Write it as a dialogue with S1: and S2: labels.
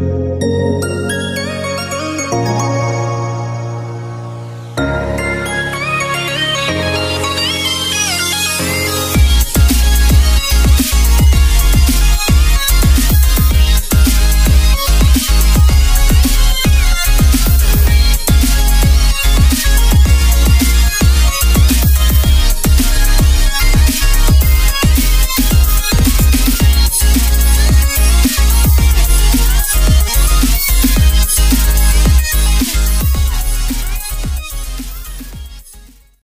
S1: Música